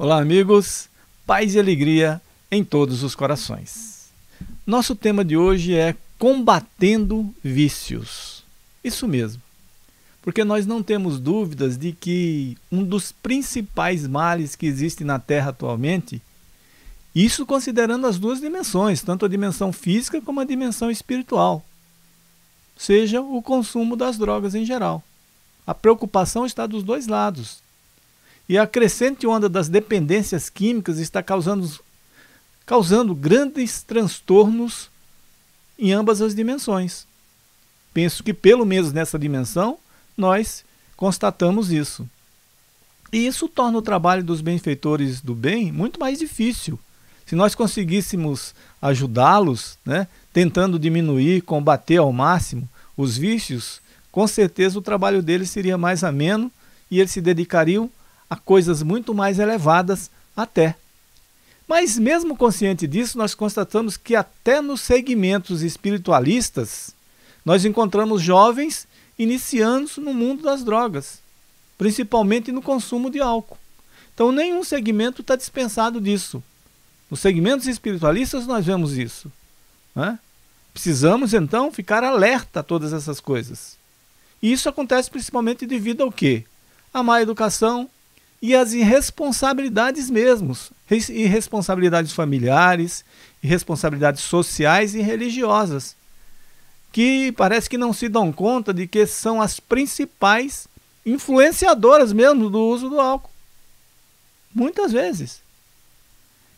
Olá, amigos. Paz e alegria em todos os corações. Nosso tema de hoje é combatendo vícios. Isso mesmo. Porque nós não temos dúvidas de que um dos principais males que existe na Terra atualmente, isso considerando as duas dimensões, tanto a dimensão física como a dimensão espiritual, seja o consumo das drogas em geral. A preocupação está dos dois lados e a crescente onda das dependências químicas está causando, causando grandes transtornos em ambas as dimensões. Penso que, pelo menos nessa dimensão, nós constatamos isso. E isso torna o trabalho dos benfeitores do bem muito mais difícil. Se nós conseguíssemos ajudá-los, né, tentando diminuir, combater ao máximo os vícios, com certeza o trabalho deles seria mais ameno e eles se dedicariam a coisas muito mais elevadas até. Mas, mesmo consciente disso, nós constatamos que até nos segmentos espiritualistas nós encontramos jovens iniciando no mundo das drogas, principalmente no consumo de álcool. Então, nenhum segmento está dispensado disso. Nos segmentos espiritualistas nós vemos isso. Né? Precisamos então ficar alerta a todas essas coisas. E isso acontece principalmente devido ao quê? A má educação, e as irresponsabilidades mesmos, irresponsabilidades familiares, irresponsabilidades sociais e religiosas, que parece que não se dão conta de que são as principais influenciadoras mesmo do uso do álcool. Muitas vezes.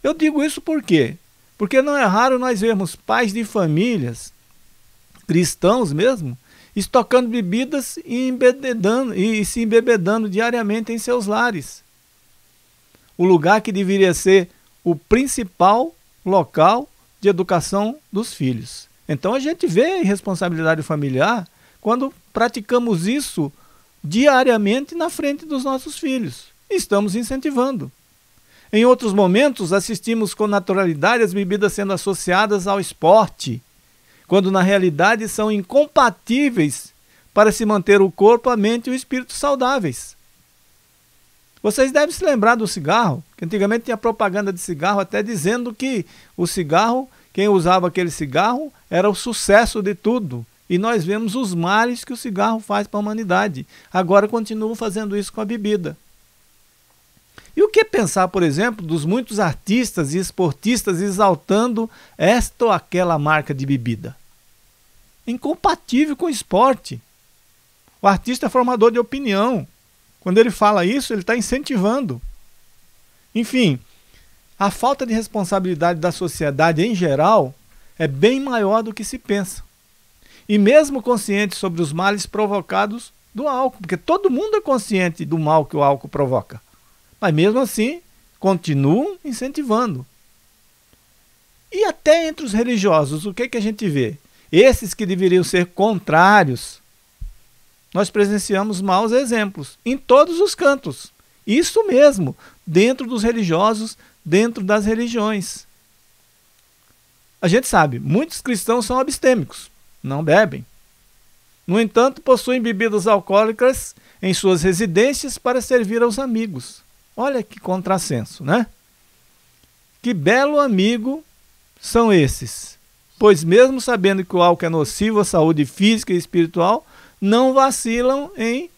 Eu digo isso por quê? Porque não é raro nós vermos pais de famílias, cristãos mesmo, estocando bebidas e, embebedando, e se embebedando diariamente em seus lares. O lugar que deveria ser o principal local de educação dos filhos. Então a gente vê a irresponsabilidade familiar quando praticamos isso diariamente na frente dos nossos filhos. Estamos incentivando. Em outros momentos, assistimos com naturalidade as bebidas sendo associadas ao esporte, quando na realidade são incompatíveis para se manter o corpo, a mente e o espírito saudáveis. Vocês devem se lembrar do cigarro, que antigamente tinha propaganda de cigarro até dizendo que o cigarro, quem usava aquele cigarro, era o sucesso de tudo. E nós vemos os males que o cigarro faz para a humanidade. Agora continuam fazendo isso com a bebida. E o que pensar, por exemplo, dos muitos artistas e esportistas exaltando esta ou aquela marca de bebida? Incompatível com o esporte. O artista é formador de opinião. Quando ele fala isso, ele está incentivando. Enfim, a falta de responsabilidade da sociedade em geral é bem maior do que se pensa. E mesmo consciente sobre os males provocados do álcool, porque todo mundo é consciente do mal que o álcool provoca. Mas mesmo assim, continuam incentivando. E até entre os religiosos, o que, que a gente vê? Esses que deveriam ser contrários, nós presenciamos maus exemplos em todos os cantos. Isso mesmo, dentro dos religiosos, dentro das religiões. A gente sabe, muitos cristãos são abstêmicos, não bebem. No entanto, possuem bebidas alcoólicas em suas residências para servir aos amigos. Olha que contrassenso, né? Que belo amigo são esses pois, mesmo sabendo que o álcool é nocivo à saúde física e espiritual, não vacilam em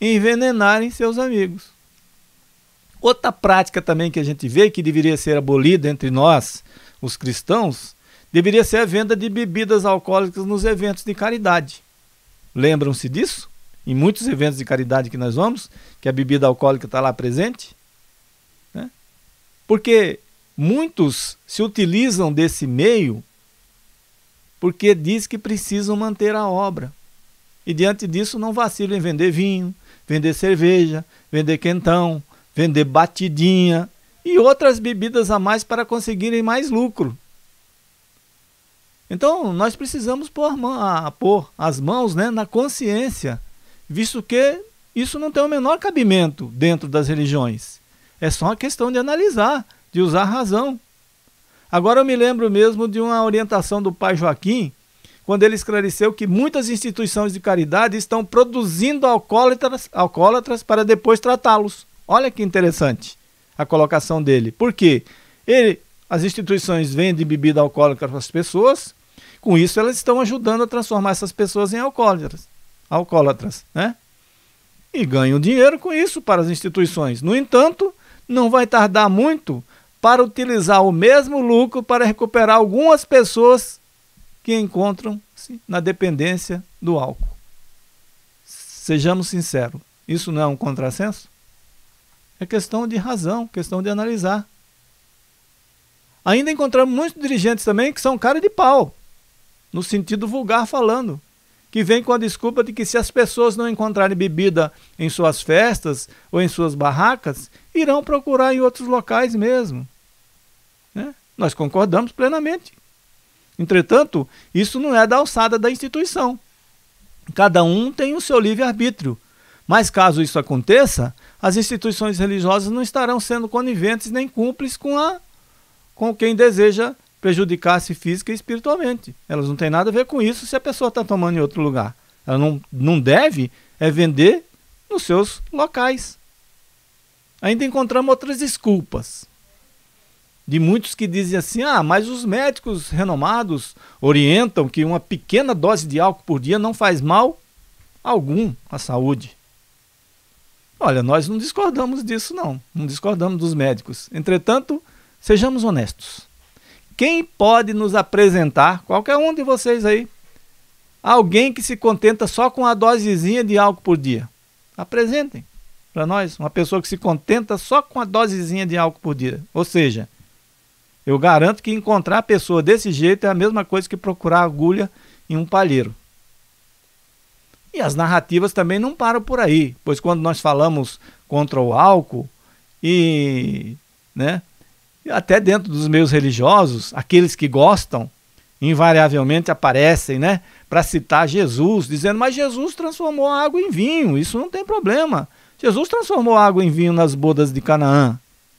envenenarem seus amigos. Outra prática também que a gente vê que deveria ser abolida entre nós, os cristãos, deveria ser a venda de bebidas alcoólicas nos eventos de caridade. Lembram-se disso? Em muitos eventos de caridade que nós vamos, que a bebida alcoólica está lá presente. Né? Porque muitos se utilizam desse meio porque diz que precisam manter a obra. E diante disso não vacilam em vender vinho, vender cerveja, vender quentão, vender batidinha e outras bebidas a mais para conseguirem mais lucro. Então nós precisamos pôr, a, pôr as mãos né, na consciência, visto que isso não tem o menor cabimento dentro das religiões. É só uma questão de analisar, de usar razão. Agora eu me lembro mesmo de uma orientação do pai Joaquim, quando ele esclareceu que muitas instituições de caridade estão produzindo alcoólatras, alcoólatras para depois tratá-los. Olha que interessante. a colocação dele. Por quê? Ele, as instituições vendem bebida alcoólica para as pessoas, com isso elas estão ajudando a transformar essas pessoas em alcoólatras, alcoólatras né? E ganham dinheiro com isso para as instituições. No entanto, não vai tardar muito para utilizar o mesmo lucro para recuperar algumas pessoas que encontram-se na dependência do álcool. Sejamos sinceros, isso não é um contrassenso? É questão de razão, questão de analisar. Ainda encontramos muitos dirigentes também que são cara de pau, no sentido vulgar falando, que vem com a desculpa de que se as pessoas não encontrarem bebida em suas festas ou em suas barracas, irão procurar em outros locais mesmo. Né? Nós concordamos plenamente. Entretanto, isso não é da alçada da instituição. Cada um tem o seu livre-arbítrio. Mas caso isso aconteça, as instituições religiosas não estarão sendo coniventes nem cúmplices com, a, com quem deseja prejudicar-se física e espiritualmente. Elas não têm nada a ver com isso se a pessoa está tomando em outro lugar. Ela não, não deve é vender nos seus locais. Ainda encontramos outras desculpas. De muitos que dizem assim: ah, mas os médicos renomados orientam que uma pequena dose de álcool por dia não faz mal algum à saúde. Olha, nós não discordamos disso, não. Não discordamos dos médicos. Entretanto, sejamos honestos. Quem pode nos apresentar, qualquer um de vocês aí, alguém que se contenta só com a dosezinha de álcool por dia? Apresentem para nós uma pessoa que se contenta só com a dosezinha de álcool por dia. Ou seja, eu garanto que encontrar a pessoa desse jeito é a mesma coisa que procurar agulha em um palheiro. E as narrativas também não param por aí, pois quando nós falamos contra o álcool e, né, até dentro dos meios religiosos, aqueles que gostam invariavelmente aparecem, né, para citar Jesus, dizendo: "Mas Jesus transformou a água em vinho, isso não tem problema. Jesus transformou a água em vinho nas bodas de Canaã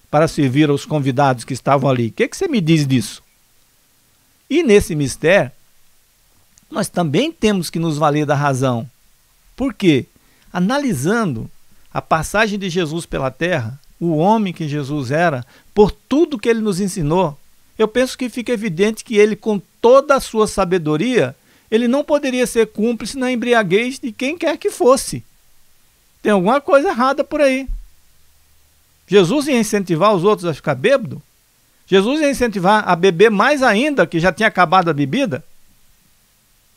para servir aos convidados que estavam ali. O que, que você me diz disso?" E nesse mistério, nós também temos que nos valer da razão por quê? Analisando a passagem de Jesus pela terra, o homem que Jesus era, por tudo que ele nos ensinou, eu penso que fica evidente que ele, com toda a sua sabedoria, ele não poderia ser cúmplice na embriaguez de quem quer que fosse. Tem alguma coisa errada por aí. Jesus ia incentivar os outros a ficar bêbado? Jesus ia incentivar a beber mais ainda, que já tinha acabado a bebida?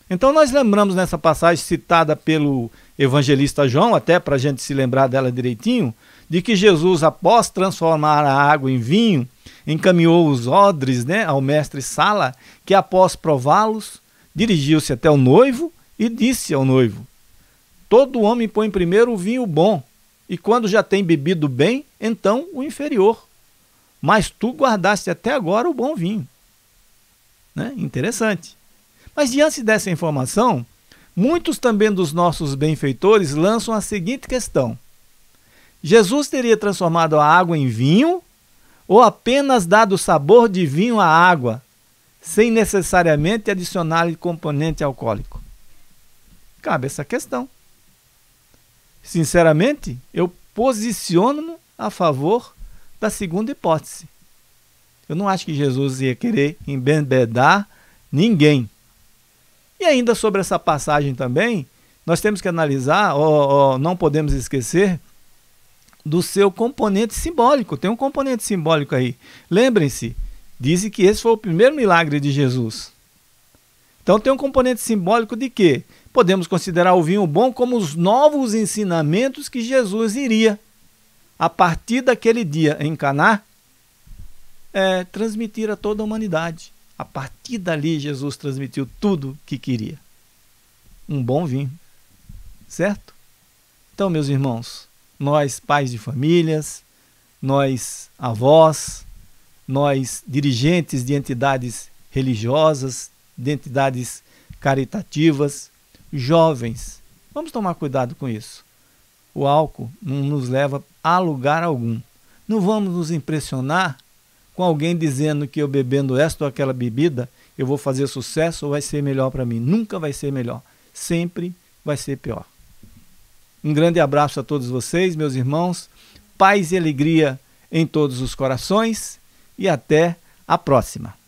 Então nós lembramos nessa passagem citada pelo evangelista João, até para a gente se lembrar dela direitinho, de que Jesus, após transformar a água em vinho, encaminhou os odres né, ao mestre Sala, que após prová-los, dirigiu-se até o noivo e disse ao noivo: Todo homem põe primeiro o vinho bom, e quando já tem bebido bem, então o inferior. Mas tu guardaste até agora o bom vinho. Né? Interessante. Mas diante dessa informação, muitos também dos nossos benfeitores lançam a seguinte questão: Jesus teria transformado a água em vinho ou apenas dado sabor de vinho à água, sem necessariamente adicionar-lhe componente alcoólico? Cabe essa questão. Sinceramente, eu posiciono-me a favor da segunda hipótese. Eu não acho que Jesus ia querer embebedar ninguém. E ainda sobre essa passagem também, nós temos que analisar, ou, ou não podemos esquecer, do seu componente simbólico. Tem um componente simbólico aí. Lembrem-se, dizem que esse foi o primeiro milagre de Jesus. Então tem um componente simbólico de quê? Podemos considerar o vinho bom como os novos ensinamentos que Jesus iria, a partir daquele dia em Caná, é, transmitir a toda a humanidade. A partir dali, Jesus transmitiu tudo que queria. Um bom vinho. Certo? Então, meus irmãos, nós, pais de famílias, nós, avós, nós, dirigentes de entidades religiosas, de entidades caritativas, jovens, vamos tomar cuidado com isso. O álcool não nos leva a lugar algum. Não vamos nos impressionar com alguém dizendo que eu bebendo esta ou aquela bebida eu vou fazer sucesso ou vai ser melhor para mim. Nunca vai ser melhor. Sempre vai ser pior. Um grande abraço a todos vocês, meus irmãos. Paz e alegria em todos os corações e até a próxima.